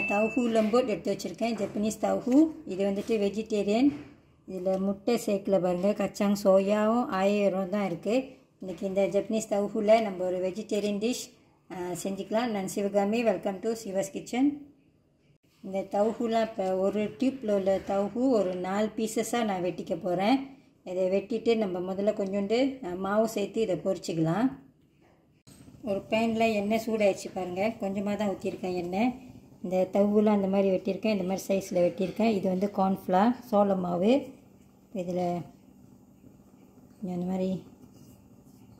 நான் தவுஹூ லம்போட் எடுத்து வச்சுருக்கேன். ஜப்பனீஸ் தவுஹூ இது வந்துட்டு வெஜிடேரியன். இதில் முட்டை சேர்க்கல பாருங்கள் கச்சாங் சோயாவும் ஆயிரம் தான் இருக்குது இன்றைக்கி இந்த ஜப்பனீஸ் தவுஹூவில் நம்ம ஒரு வெஜிடேரியன் டிஷ் செஞ்சுக்கலாம். நான் Sivakami welcome to Siva's kitchen. இந்த தவுஹூலாம் இப்போ ஒரு டியூப்பில் உள்ள தவுஹூ ஒரு நாலு பீசஸாக நான் வெட்டிக்க போகிறேன் இதை வெட்டிட்டு நம்ம முதல்ல கொஞ்சோண்டு மாவு சேர்த்து இதை பொரிச்சிக்கலாம். ஒரு பேனில் எண்ணெய் சூடாயிடுச்சு பாருங்கள் கொஞ்சமாக தான் ஊற்றிருக்கேன் எண்ணெய். இந்த தவுலாம் அந்த மாதிரி வெட்டியிருக்கேன் இந்த மாதிரி சைஸில் வெட்டியிருக்கேன். இது வந்து கார்ன்ஃப்ளார் சோள மாவு. இதில் அந்த மாதிரி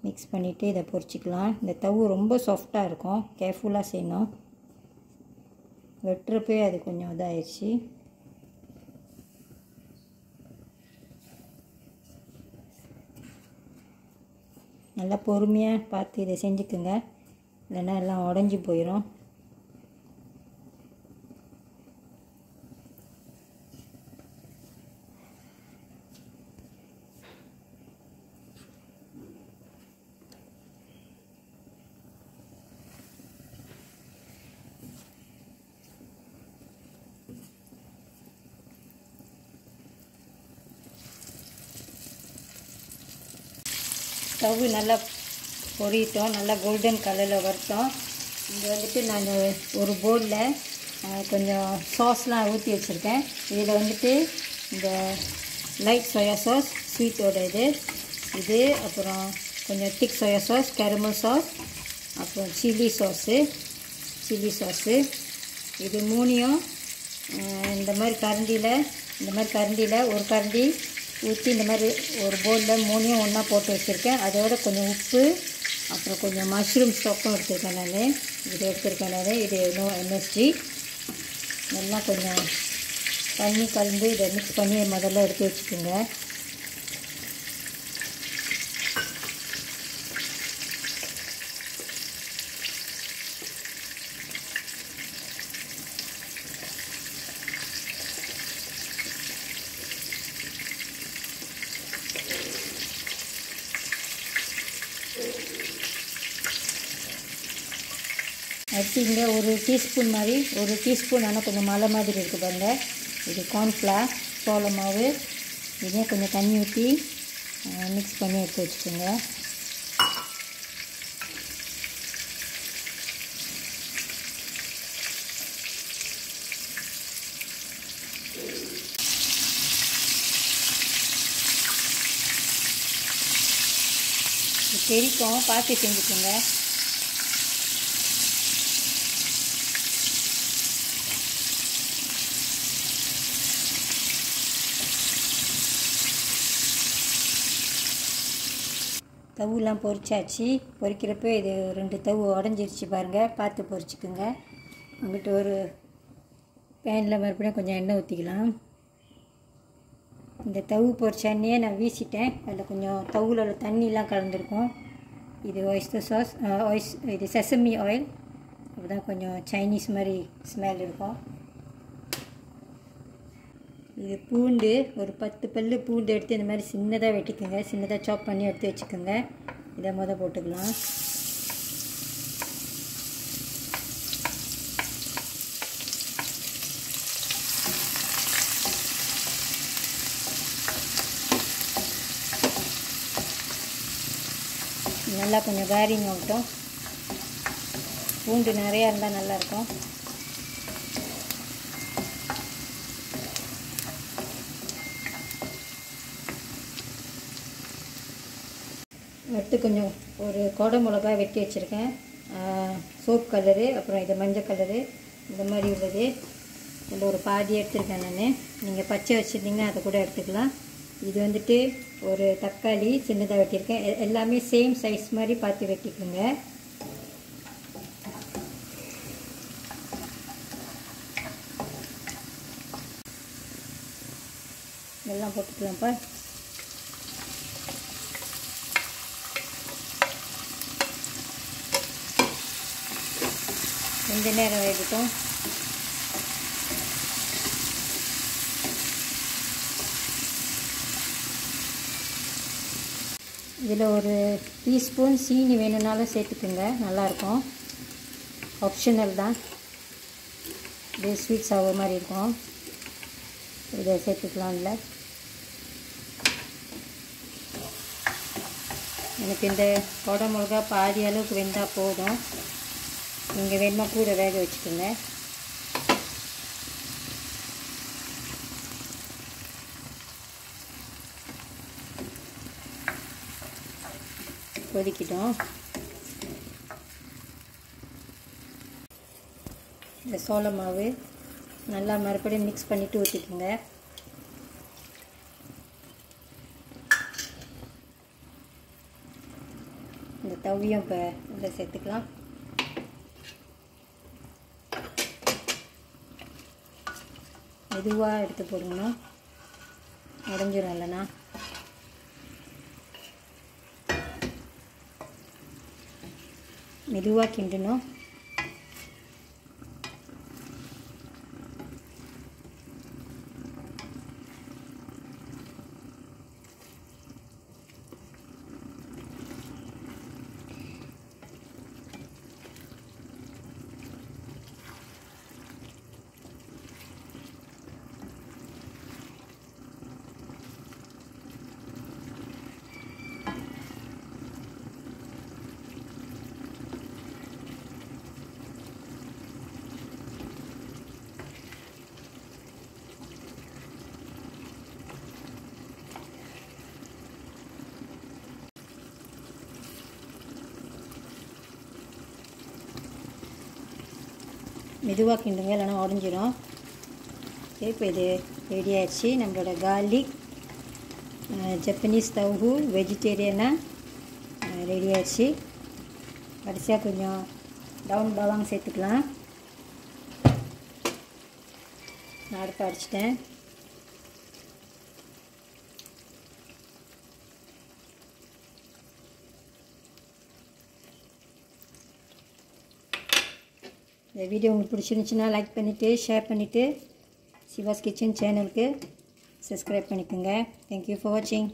மிக்ஸ் பண்ணிவிட்டு இதை பொரிச்சிக்கலாம். இந்த தவு ரொம்ப சாஃப்டாக இருக்கும். கேர்ஃபுல்லாக செய்யணும். வெட்டுறப்பே அது கொஞ்சம் இதாகிடுச்சு நல்லா பொறுமையாக பார்த்து இதை செஞ்சுக்குங்க. இல்லைன்னா எல்லாம் உடஞ்சி போயிடும் ஸ்டவ்வு நல்லா பொரியட்டும் நல்லா கோல்டன் கலரில் வரட்டும் இங்கே வந்துட்டு நான் ஒரு போர்டில் கொஞ்சம் சாஸ்லாம் ஊற்றி வச்சுருக்கேன். இதில் வந்துட்டு இந்த லைட் சோயா சாஸ் ஸ்வீட்டோட இது. இது அப்புறம் கொஞ்சம் thick soya sauce caramel sauce அப்புறம் சில்லி சாஸு சில்லி சாஸு இது மூணையும் இந்த மாதிரி கரண்டியில் இந்த மாதிரி கரண்டியில் ஒரு கரண்டி ஊற்றி இந்த மாதிரி ஒரு போலில் மூணையும் ஒன்றா போட்டு வச்சுருக்கேன். அதோட கொஞ்சம் உப்பு அப்புறம் கொஞ்சம் மஷ்ரூம் ஸ்டொக்கும் எடுத்துருக்கேன் நான். இது எடுத்துருக்கேன் நான். இது இன்னும் எம்எஸ்ஜி நல்லா கொஞ்சம் தண்ணி கலந்து இதை மிக்ஸ் பண்ணி முதல்ல எடுத்து வச்சுக்கோங்க. அடுத்து இங்கே ஒரு டீஸ்பூன் மாதிரி ஒரு டீஸ்பூன் ஆனால் கொஞ்சம் மலை மாதிரி இருக்குது பாருங்க. இது கார்ன்ஃப்ளார் சோள மாவு இதே கொஞ்சம் தண்ணி ஊற்றி மிக்ஸ் பண்ணி எடுத்து வச்சுக்கோங்க. தெரிக்கும் பார்த்து செஞ்சுக்கோங்க. தவுலாம் பொரிச்சாச்சு. பொறிக்கிறப்ப இது ரெண்டு தவு உடஞ்சிருச்சு பாருங்கள் பார்த்து பொறிச்சிக்கோங்க அங்கிட்டு ஒரு பேனில் மறுபடியும் கொஞ்சம் எண்ணெய் ஊற்றிக்கலாம் இந்த தவு பொறிச்ச எண்ணெயே நான் வீசிட்டேன். அதில் கொஞ்சம் தவுல உள்ள தண்ணிலாம் கலந்துருக்கும். இது ஒய்ஸ்டர் சாஸ் ஒய்ஸ் இது செசமி ஆயில் அப்போ தான் கொஞ்சம் சைனீஸ் மாதிரி ஸ்மெல் இருக்கும். இது பூண்டு ஒரு பத்து பல் பூண்டு எடுத்து இந்த மாதிரி சின்னதாக வெட்டிக்கோங்க. சின்னதாக சாப் பண்ணி எடுத்து வச்சுக்கோங்க. இதை மொதல் போட்டுக்கலாம். நல்லா கொஞ்சம் வேரிங் ஆகட்டும் பூண்டு நிறையா இருந்தால் நல்லாயிருக்கும் அடுத்து கொஞ்சம் ஒரு கொடை மிளகா வெட்டி வச்சுருக்கேன். சோப் கலரு அப்புறம் இது மஞ்சள் கலரு இந்த மாதிரி உள்ளது. இதில் ஒரு பாதி எடுத்துருக்கேன் நான். நீங்கள் பச்சை வச்சுருந்தீங்கன்னா அதை கூட எடுத்துக்கலாம். இது வந்துட்டு ஒரு தக்காளி சின்னதாக வெட்டியிருக்கேன். எல்லாமே சேம் சைஸ் மாதிரி பார்த்து வெட்டிக்கோங்க. எல்லாம் போட்டுக்கலாம்ப்பா. கொஞ்ச நேரம் வேகட்டும். இதில் ஒரு டீஸ்பூன் சீனி வேணும்னாலும் சேர்த்துக்குங்க. நல்லாயிருக்கும். ஆப்ஷனல் தான். இது ஸ்வீட்ஸ் ஆகிற மாதிரி இருக்கும். இதை சேர்த்துக்கலாம்ல எனக்கு இந்த கொடை மிளகா பாதி அளவுக்கு வெந்தால் போதும். நீங்கள் வேணுமா கூட வேக வச்சுக்கோங்க. கொதிக்கிட்டோம். இந்த சோள மாவு நல்லா மறுபடியும் மிக்ஸ் பண்ணிவிட்டு ஊற்றிக்கோங்க இந்த தவியம் இப்போ இதில் சேர்த்துக்கலாம். மெதுவாக எடுத்து போடணும். உடஞ்சிரும் இல்லைண்ணா. மெதுவாக கிண்டணும். மெதுவாக கிண்டுங்க உடஞ்சிடும் உடஞ்சிரும். இப்போ இது ரெடி ஆயிடுச்சு. நம்மளோட கார்லிக் ஜப்பனீஸ் ஸ்டவ்வு வெஜிடேரியனாக ரெடி ஆயிடுச்சு. கடைசியாக கொஞ்சம் டவுன் பவாங் சேர்த்துக்கலாம். நான் அடுப்பு அடிச்சிட்டேன். இந்த வீடியோ உங்களுக்கு பிடிச்சிருந்துச்சுன்னா லைக் பண்ணிவிட்டு ஷேர் பண்ணிவிட்டு சிவாஸ் கிச்சன் சேனலுக்கு சப்ஸ்கிரைப் பண்ணிக்கோங்க. தேங்க்யூ ஃபார் வாட்சிங்